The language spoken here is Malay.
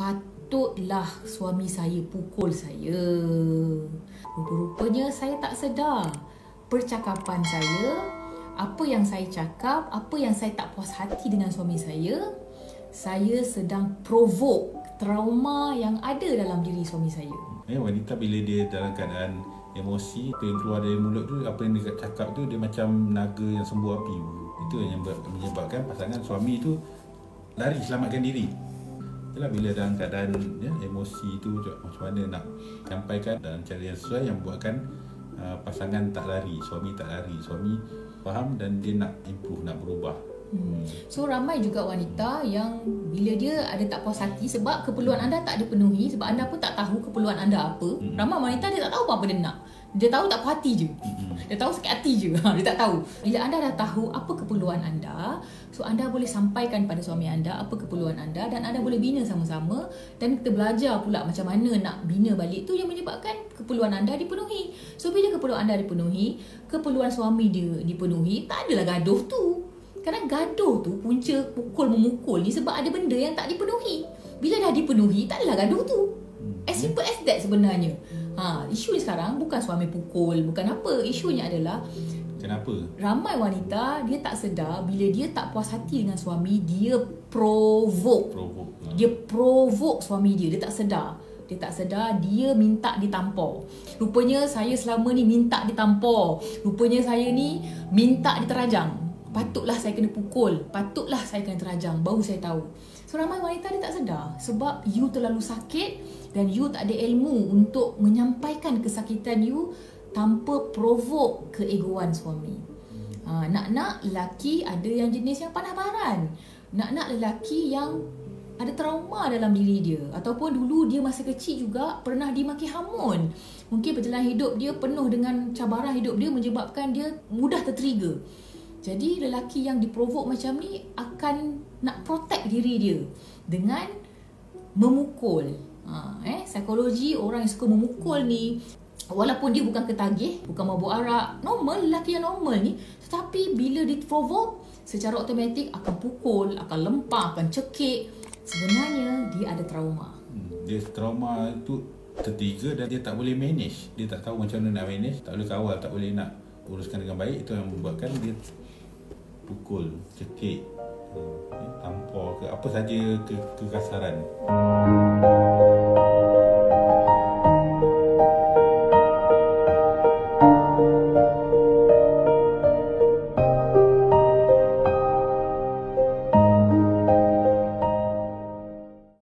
patutlah suami saya pukul saya. Rupa-rupanya saya tak sedar percakapan saya, apa yang saya cakap, apa yang saya tak puas hati dengan suami saya, saya sedang provoke trauma yang ada dalam diri suami saya. Eh, wanita bila dia dalam keadaan emosi tu yang keluar dari mulut tu apa yang dia cakap tu dia macam naga yang sembuh api itu yang menyebabkan pasangan suami tu lari selamatkan diri Itulah bila dalam keadaan ya, emosi tu macam mana nak sampaikan dalam cara yang sesuai yang buatkan uh, pasangan tak lari, suami tak lari, suami faham dan dia nak improve, nak berubah. Hmm. So ramai juga wanita yang bila dia ada tak puas hati sebab keperluan anda tak dipenuhi sebab anda pun tak tahu keperluan anda apa. Hmm. Ramai wanita dia tak tahu apa-apa dia nak. Dia tahu tak puas hati je. Dia tahu sakit hati je. Ha, dia tak tahu. Bila anda dah tahu apa keperluan anda, so anda boleh sampaikan pada suami anda apa keperluan anda dan anda boleh bina sama-sama dan kita belajar pula macam mana nak bina balik tu yang menyebabkan keperluan anda dipenuhi. So bila keperluan anda dipenuhi, keperluan suami dia dipenuhi, tak adalah gaduh tu. Kadang gaduh tu punca pukul memukul ni sebab ada benda yang tak dipenuhi. Bila dah dipenuhi, tak adalah gaduh tu. As simple as that sebenarnya. Ha, isu sekarang bukan suami pukul, bukan apa. Isunya adalah Kenapa? Ramai wanita dia tak sedar bila dia tak puas hati dengan suami, dia provoke. Provoke. Ha. Dia provoke suami dia, dia tak sedar. Dia tak sedar dia minta ditampar. Rupanya saya selama ni minta ditampar. Rupanya saya ni minta diterajang. Patutlah saya kena pukul. Patutlah saya kena terajang. Baru saya tahu. So ramai wanita dia tak sedar sebab you terlalu sakit dan you tak ada ilmu untuk menyampaikan kesakitan you tanpa provoke keegoan suami. Ha, nak-nak lelaki ada yang jenis yang panah baran. Nak-nak lelaki yang ada trauma dalam diri dia ataupun dulu dia masa kecil juga pernah dimaki hamun. Mungkin perjalanan hidup dia penuh dengan cabaran hidup dia menyebabkan dia mudah tertrigger. Jadi lelaki yang diprovok macam ni akan nak protect diri dia dengan memukul. Ha, eh, psikologi orang yang suka memukul ni walaupun dia bukan ketagih, bukan mabuk arak, normal lelaki yang normal ni, tetapi bila diprovok secara automatik akan pukul, akan lempar, akan cekik. Sebenarnya dia ada trauma. Hmm, Dia trauma tu tertiga dan dia tak boleh manage. Dia tak tahu macam mana nak manage, tak boleh kawal, tak boleh nak uruskan dengan baik. Itu yang membuatkan dia pukul, cekik, hmm, tampar ke apa saja ke, kekasaran.